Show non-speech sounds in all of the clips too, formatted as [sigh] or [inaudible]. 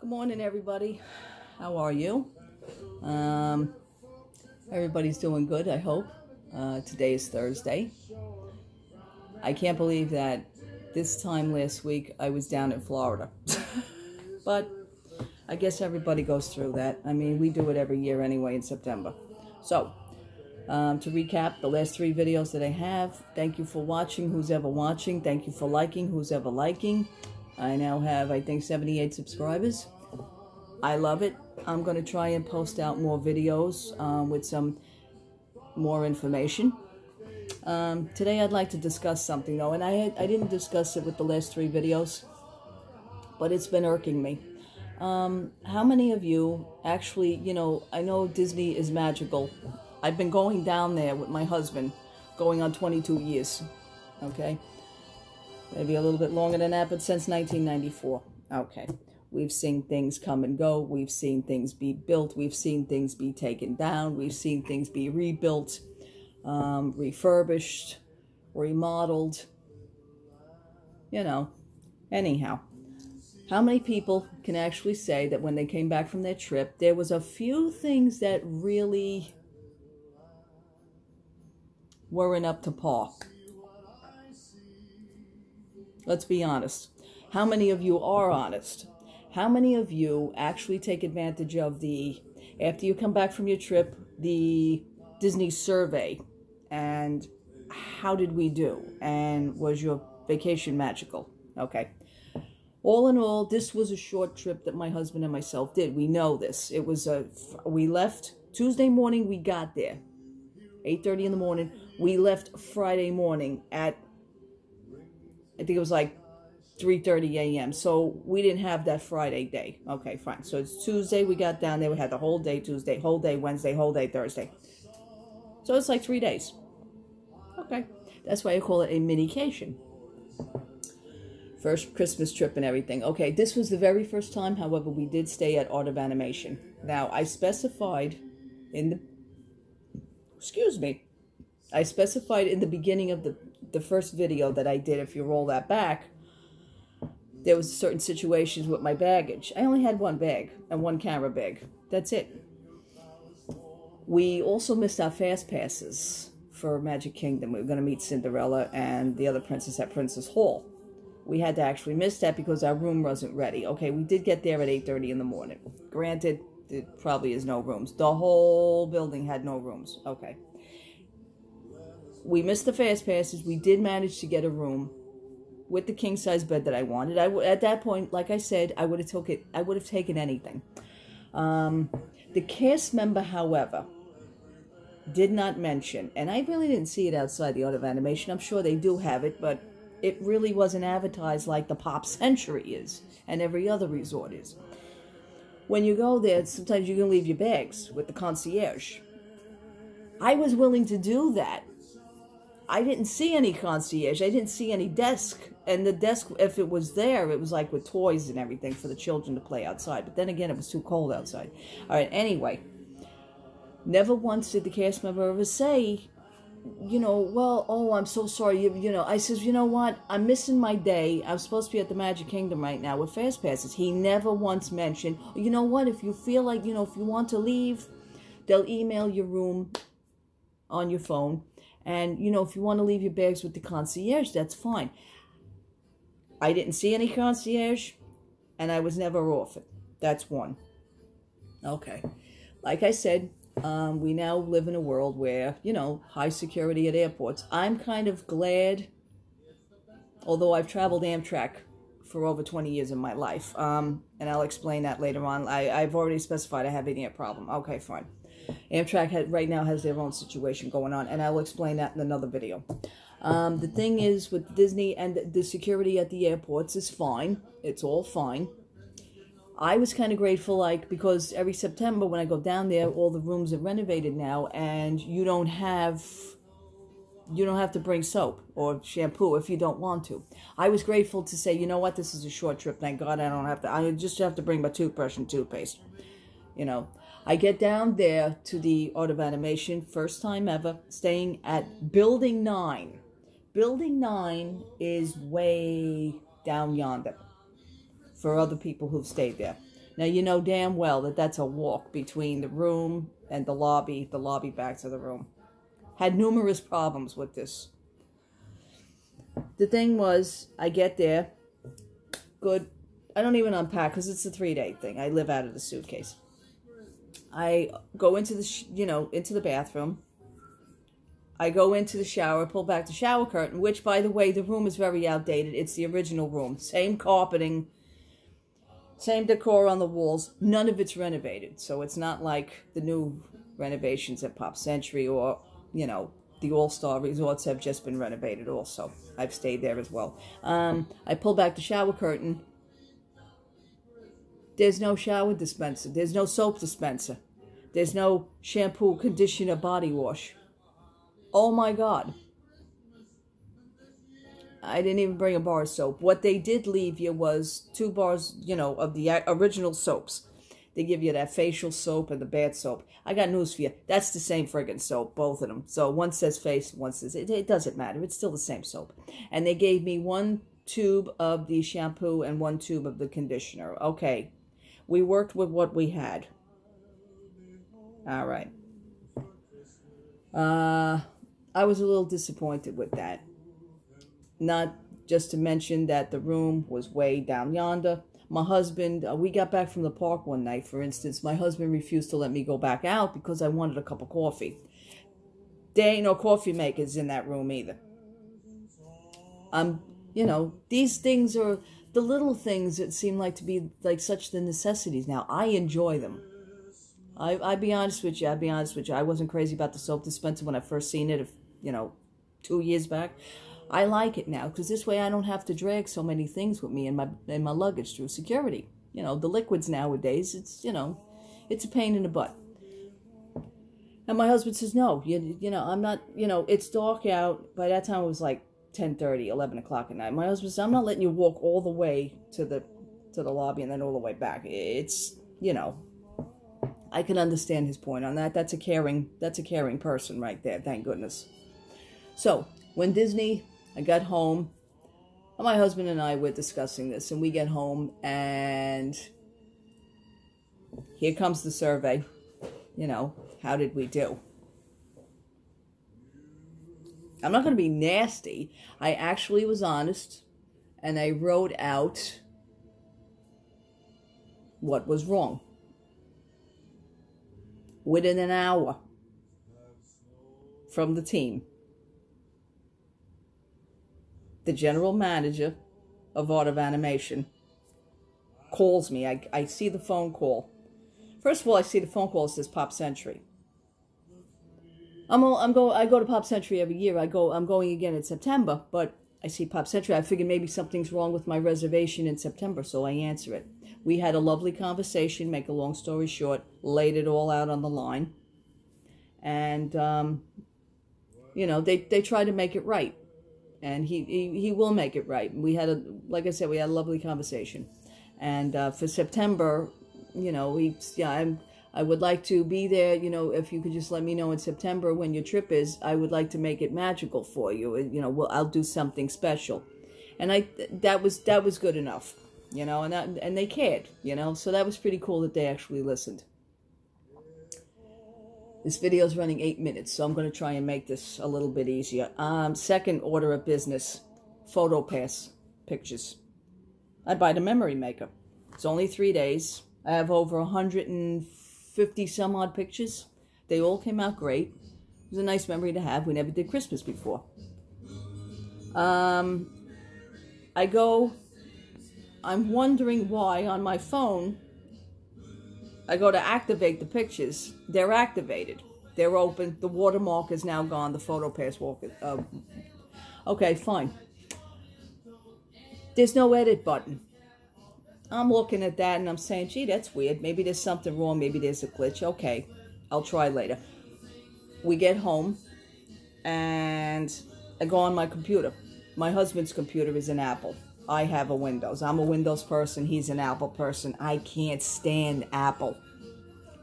Good morning, everybody. How are you? Um, everybody's doing good, I hope. Uh, today is Thursday. I can't believe that this time last week I was down in Florida. [laughs] but I guess everybody goes through that. I mean, we do it every year anyway in September. So, um, to recap the last three videos that I have, thank you for watching, who's ever watching. Thank you for liking, who's ever liking. I now have, I think, 78 subscribers. I love it. I'm going to try and post out more videos um, with some more information. Um, today I'd like to discuss something, though, and I, had, I didn't discuss it with the last three videos, but it's been irking me. Um, how many of you actually, you know, I know Disney is magical. I've been going down there with my husband, going on 22 years, okay? Maybe a little bit longer than that, but since 1994. Okay. We've seen things come and go. We've seen things be built. We've seen things be taken down. We've seen things be rebuilt, um, refurbished, remodeled. You know, anyhow. How many people can actually say that when they came back from their trip, there was a few things that really weren't up to par? Let's be honest. How many of you are honest? How many of you actually take advantage of the, after you come back from your trip, the Disney survey? And how did we do? And was your vacation magical? Okay. All in all, this was a short trip that my husband and myself did. We know this. It was a, we left Tuesday morning, we got there. 8.30 in the morning. We left Friday morning at I think it was like 3.30 a.m. So we didn't have that Friday day. Okay, fine. So it's Tuesday. We got down there. We had the whole day Tuesday, whole day Wednesday, whole day Thursday. So it's like three days. Okay. That's why I call it a minication. First Christmas trip and everything. Okay, this was the very first time, however, we did stay at Art of Animation. Now, I specified in the... Excuse me. I specified in the beginning of the the first video that I did, if you roll that back, there was certain situations with my baggage. I only had one bag and one camera bag. That's it. We also missed our fast passes for Magic Kingdom. We were going to meet Cinderella and the other princess at Princess Hall. We had to actually miss that because our room wasn't ready. Okay, we did get there at 8.30 in the morning. Granted, there probably is no rooms. The whole building had no rooms. Okay we missed the fast passes. We did manage to get a room with the king size bed that I wanted. I at that point, like I said, I would have took it. I would have taken anything. Um, the cast member, however, did not mention, and I really didn't see it outside the Art of Animation. I'm sure they do have it, but it really wasn't advertised like the Pop Century is and every other resort is. When you go there, sometimes you can leave your bags with the concierge. I was willing to do that I didn't see any concierge. I didn't see any desk. And the desk, if it was there, it was like with toys and everything for the children to play outside. But then again, it was too cold outside. All right, anyway. Never once did the cast member ever say, you know, well, oh, I'm so sorry. You, you know, I says, you know what? I'm missing my day. I'm supposed to be at the Magic Kingdom right now with Fast Passes. He never once mentioned, you know what? If you feel like, you know, if you want to leave, they'll email your room on your phone and, you know, if you want to leave your bags with the concierge, that's fine. I didn't see any concierge, and I was never offered. That's one. Okay. Like I said, um, we now live in a world where, you know, high security at airports. I'm kind of glad, although I've traveled Amtrak for over 20 years in my life, um, and I'll explain that later on. I, I've already specified I have an ear problem. Okay, fine. Amtrak had, right now has their own situation going on, and I will explain that in another video. Um, the thing is with Disney and the security at the airports is fine. It's all fine. I was kind of grateful, like, because every September when I go down there, all the rooms are renovated now, and you don't have, you don't have to bring soap or shampoo if you don't want to. I was grateful to say, you know what, this is a short trip. Thank God I don't have to. I just have to bring my toothbrush and toothpaste. You know, I get down there to the Art of Animation, first time ever, staying at Building 9. Building 9 is way down yonder for other people who've stayed there. Now, you know damn well that that's a walk between the room and the lobby, the lobby back to the room. Had numerous problems with this. The thing was, I get there, good. I don't even unpack because it's a three day thing. I live out of the suitcase. I go into the, you know, into the bathroom. I go into the shower, pull back the shower curtain, which, by the way, the room is very outdated. It's the original room. Same carpeting, same decor on the walls. None of it's renovated. So it's not like the new renovations at Pop Century or, you know, the All-Star resorts have just been renovated also. I've stayed there as well. Um, I pull back the shower curtain. There's no shower dispenser. There's no soap dispenser. There's no shampoo, conditioner, body wash. Oh my God. I didn't even bring a bar of soap. What they did leave you was two bars, you know, of the original soaps. They give you that facial soap and the bath soap. I got news for you. That's the same friggin' soap, both of them. So one says face, one says it, it doesn't matter. It's still the same soap. And they gave me one tube of the shampoo and one tube of the conditioner. Okay, we worked with what we had. All right. Uh, I was a little disappointed with that. Not just to mention that the room was way down yonder my husband, uh, we got back from the park one night, for instance. My husband refused to let me go back out because I wanted a cup of coffee. There ain't no coffee makers in that room either. Um, you know, these things are the little things that seem like to be like such the necessities now. I enjoy them. I, i be honest with you. I'd be honest with you. I wasn't crazy about the soap dispenser when I first seen it, if, you know, two years back. I like it now because this way I don't have to drag so many things with me in my in my luggage through security. You know, the liquids nowadays, it's, you know, it's a pain in the butt. And my husband says, no, you, you know, I'm not, you know, it's dark out. By that time it was like 10 30, 11 o'clock at night. My husband says, I'm not letting you walk all the way to the to the lobby and then all the way back. It's, you know, I can understand his point on that. That's a caring, that's a caring person right there. Thank goodness. So when Disney I got home. My husband and I were discussing this, and we get home, and here comes the survey. You know, how did we do? I'm not going to be nasty. I actually was honest, and I wrote out what was wrong. Within an hour from the team, the general manager of Art of Animation calls me. I, I see the phone call. First of all, I see the phone call. Says Pop Century. I'm I'm go I go to Pop Century every year. I go I'm going again in September, but I see Pop Century. I figured maybe something's wrong with my reservation in September, so I answer it. We had a lovely conversation. Make a long story short, laid it all out on the line, and um, you know they they try to make it right and he, he, he will make it right. We had a, like I said, we had a lovely conversation. And uh, for September, you know, we, yeah, I'm, I would like to be there. You know, if you could just let me know in September when your trip is, I would like to make it magical for you. You know, well, I'll do something special. And I, that was, that was good enough, you know, and that, and they cared, you know, so that was pretty cool that they actually listened. This video is running eight minutes, so I'm going to try and make this a little bit easier. Um, second order of business, PhotoPass pictures. I buy the memory maker. It's only three days. I have over 150 some odd pictures. They all came out great. It was a nice memory to have. We never did Christmas before. Um, I go, I'm wondering why on my phone I go to activate the pictures. They're activated. They're open. The watermark is now gone. The photo pass walk. Uh, okay, fine. There's no edit button. I'm looking at that and I'm saying, gee, that's weird. Maybe there's something wrong. Maybe there's a glitch. Okay, I'll try later. We get home and I go on my computer. My husband's computer is an Apple. I have a Windows. I'm a Windows person. He's an Apple person. I can't stand Apple.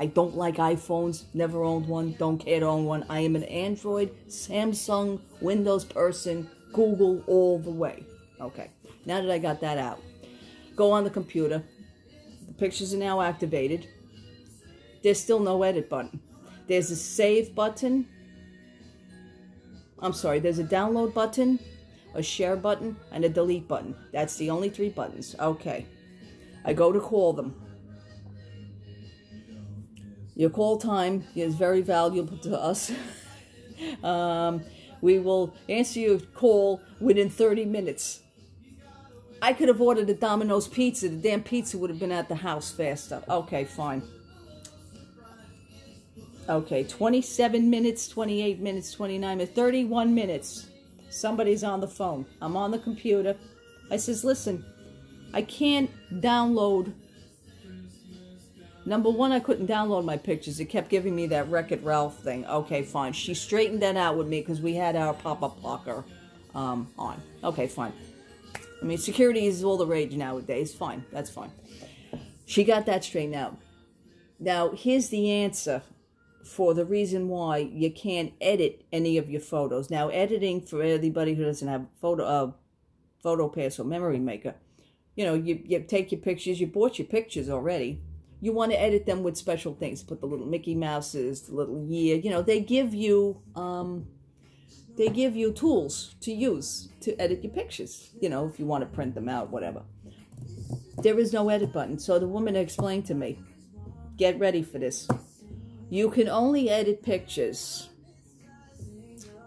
I don't like iPhones. Never owned one. Don't care to own one. I am an Android, Samsung, Windows person. Google all the way. Okay. Now that I got that out, go on the computer. The pictures are now activated. There's still no edit button. There's a save button. I'm sorry, there's a download button, a share button, and a delete button. That's the only three buttons. Okay. I go to call them. Your call time is very valuable to us. [laughs] um, we will answer your call within 30 minutes. I could have ordered a Domino's pizza. The damn pizza would have been at the house faster. Okay, fine. Okay, 27 minutes, 28 minutes, 29 minutes, 31 minutes. Somebody's on the phone. I'm on the computer. I says, listen, I can't download. Number one, I couldn't download my pictures. It kept giving me that Wreck-It Ralph thing. Okay, fine. She straightened that out with me because we had our pop-up blocker um, on. Okay, fine. I mean, security is all the rage nowadays. Fine, that's fine. She got that straightened out. Now, here's the answer for the reason why you can't edit any of your photos. Now, editing for anybody who doesn't have photo uh, photo pass or memory maker, you know, you, you take your pictures, you bought your pictures already. You want to edit them with special things. Put the little Mickey Mouses, the little year. You know, they give you um, they give you tools to use to edit your pictures, you know, if you want to print them out, whatever. There is no edit button. So the woman explained to me, get ready for this. You can only edit pictures.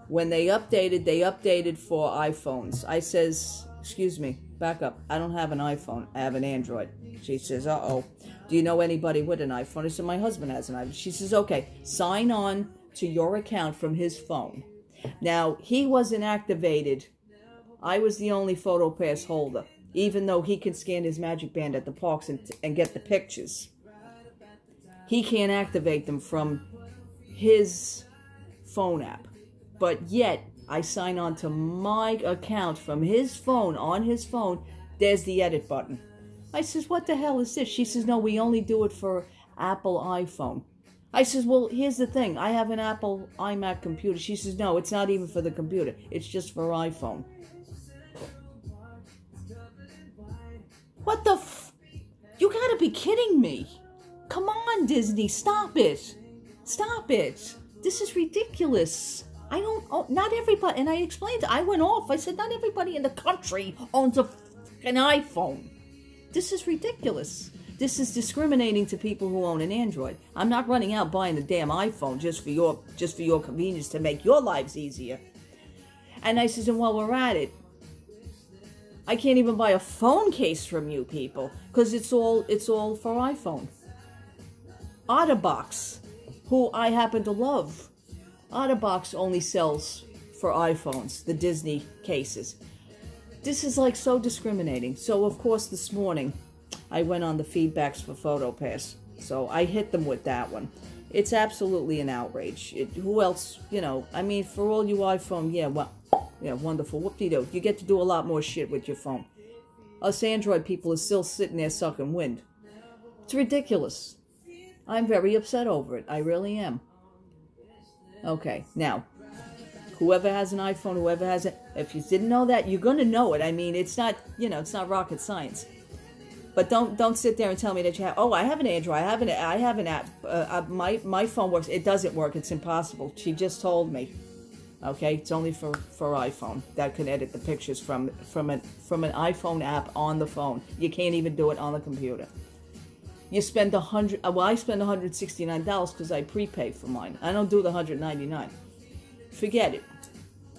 When they updated, they updated for iPhones. I says, excuse me, back up. I don't have an iPhone. I have an Android. She says, uh-oh. Do you know anybody with an iPhone? I said, my husband has an iPhone. She says, okay, sign on to your account from his phone. Now, he wasn't activated. I was the only photo pass holder, even though he can scan his magic band at the parks and, and get the pictures. He can't activate them from his phone app. But yet, I sign on to my account from his phone, on his phone, there's the edit button. I says, what the hell is this? She says, no, we only do it for Apple iPhone. I says, well, here's the thing. I have an Apple iMac computer. She says, no, it's not even for the computer. It's just for iPhone. What the f... You gotta be kidding me. Come on, Disney. Stop it. Stop it. This is ridiculous. I don't... Oh, not everybody... And I explained, I went off. I said, not everybody in the country owns a an iPhone. This is ridiculous. This is discriminating to people who own an Android. I'm not running out buying a damn iPhone just for your just for your convenience to make your lives easier. And I says, and while we're at it, I can't even buy a phone case from you people because it's all it's all for iPhone. Otterbox, who I happen to love, Otterbox only sells for iPhones, the Disney cases. This is like so discriminating. So of course this morning I went on the feedbacks for PhotoPass. So I hit them with that one. It's absolutely an outrage. It, who else, you know, I mean, for all you iPhone, yeah, well, yeah, wonderful. Whoop-de-doo. You get to do a lot more shit with your phone. Us Android people are still sitting there sucking wind. It's ridiculous. I'm very upset over it. I really am. Okay, now, whoever has an iPhone, whoever has it, if you didn't know that, you're going to know it. I mean, it's not, you know, it's not rocket science. But don't don't sit there and tell me that you have. Oh, I have an Android. I have an I have an app. Uh, uh, my my phone works. It doesn't work. It's impossible. She just told me. Okay, it's only for for iPhone that can edit the pictures from from an from an iPhone app on the phone. You can't even do it on the computer. You spend a hundred. Uh, well, I spend one hundred sixty nine dollars because I prepay for mine. I don't do the hundred ninety nine. Forget it.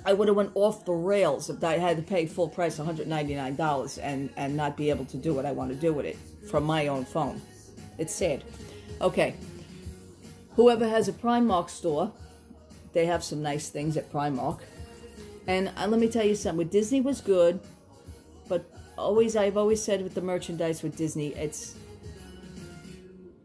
I would have went off the rails if I had to pay full price $199 and, and not be able to do what I want to do with it from my own phone. It's sad. Okay. Whoever has a Primark store, they have some nice things at Primark. And uh, let me tell you something. With Disney was good, but always I've always said with the merchandise with Disney, it's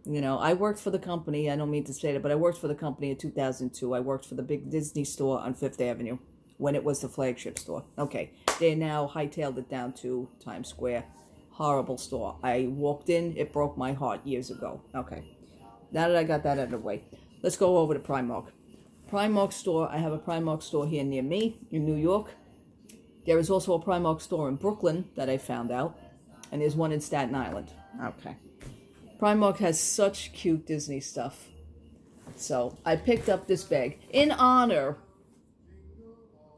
you know, I worked for the company. I don't mean to say that, but I worked for the company in 2002. I worked for the big Disney store on Fifth Avenue when it was the flagship store. Okay, they now hightailed it down to Times Square. Horrible store. I walked in, it broke my heart years ago. Okay, now that I got that out of the way, let's go over to Primark. Primark store, I have a Primark store here near me in New York. There is also a Primark store in Brooklyn that I found out, and there's one in Staten Island. Okay. Primark has such cute Disney stuff. So I picked up this bag in honor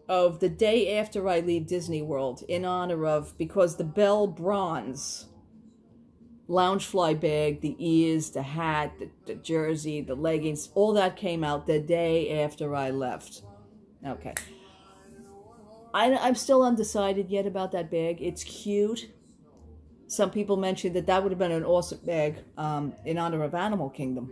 of the day after I leave Disney World, in honor of, because the Bell Bronze Loungefly bag, the ears, the hat, the, the jersey, the leggings, all that came out the day after I left. Okay. I, I'm still undecided yet about that bag. It's cute. Some people mentioned that that would have been an awesome bag um, in honor of Animal Kingdom.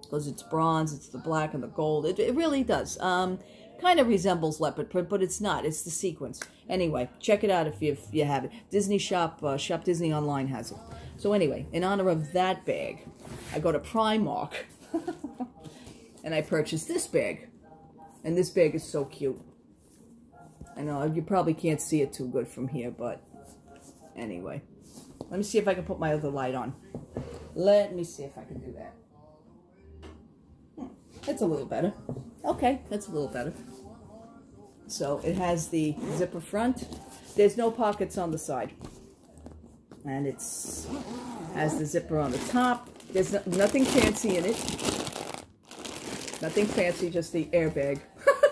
Because it's bronze, it's the black and the gold. It, it really does. Um, kind of resembles leopard print, but it's not. It's the sequence. Anyway, check it out if you, if you have it. Disney Shop, uh, Shop Disney Online has it. So anyway, in honor of that bag, I go to Primark [laughs] and I purchased this bag. And this bag is so cute. I know you probably can't see it too good from here, but anyway. Let me see if I can put my other light on. Let me see if I can do that. Hmm, it's a little better. Okay, that's a little better. So it has the zipper front. There's no pockets on the side. And it's has the zipper on the top. There's no, nothing fancy in it. Nothing fancy, just the airbag.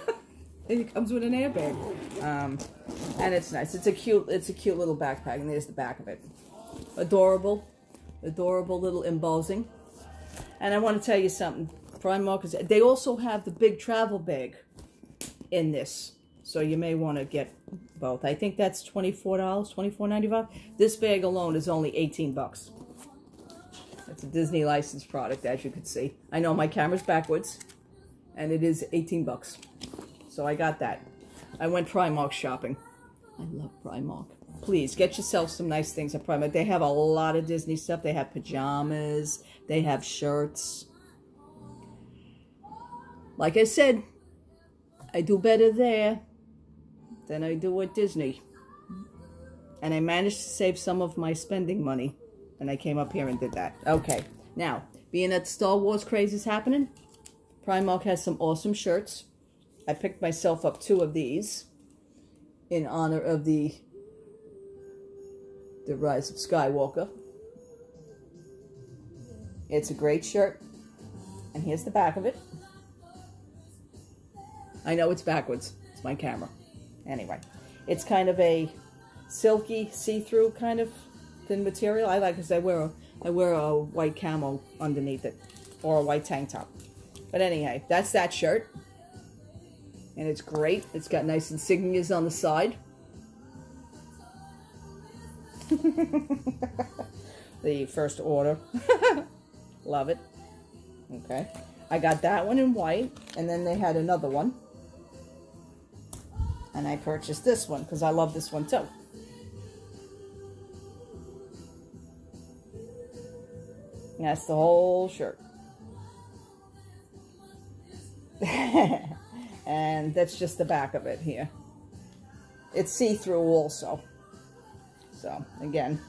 [laughs] it comes with an airbag. Um, and it's nice. It's a cute, it's a cute little backpack, and there's the back of it. Adorable, adorable little embossing. And I want to tell you something. Primark is, they also have the big travel bag in this. So you may want to get both. I think that's $24, $24.95. This bag alone is only 18 bucks. It's a Disney licensed product, as you can see. I know my camera's backwards, and it is 18 bucks. So I got that. I went Primark shopping. I love Primark. Please, get yourself some nice things at Primark. They have a lot of Disney stuff. They have pajamas. They have shirts. Like I said, I do better there than I do at Disney. And I managed to save some of my spending money. And I came up here and did that. Okay. Now, being that Star Wars craze is happening, Primark has some awesome shirts. I picked myself up two of these in honor of the the Rise of Skywalker. It's a great shirt. And here's the back of it. I know it's backwards. It's my camera. Anyway, it's kind of a silky, see-through kind of thin material. I like because I wear a, I wear a white camo underneath it or a white tank top. But anyway, that's that shirt. And it's great. It's got nice insignias on the side. [laughs] the first order. [laughs] Love it. Okay. I got that one in white. And then they had another one. And I purchased this one because I love this one too. That's the whole shirt. [laughs] and that's just the back of it here. It's see-through also. So, again,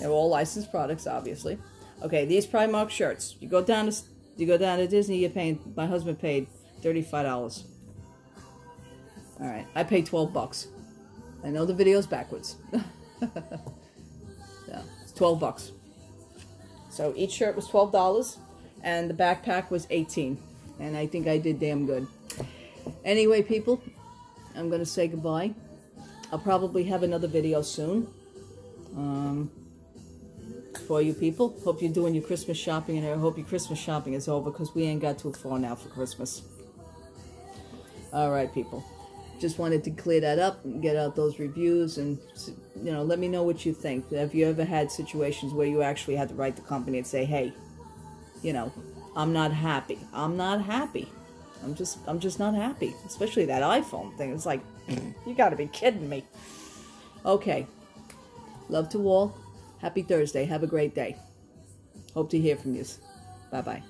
they're all licensed products, obviously. Okay, these Primark shirts. You go down to you go down to Disney, you're paying my husband paid $35. All right, I paid 12 bucks. I know the video's backwards. [laughs] yeah, it's 12 bucks. So each shirt was $12 and the backpack was 18 and I think I did damn good. Anyway, people, I'm going to say goodbye. I'll probably have another video soon um, for you people. Hope you're doing your Christmas shopping, and I hope your Christmas shopping is over because we ain't got too far now for Christmas. All right, people. Just wanted to clear that up and get out those reviews and, you know, let me know what you think. Have you ever had situations where you actually had to write the company and say, hey, you know, I'm not happy. I'm not happy. I'm just I'm just not happy. Especially that iPhone thing. It's like mm-hmm. you got to be kidding me. Okay. Love to all. Happy Thursday. Have a great day. Hope to hear from you. Bye-bye.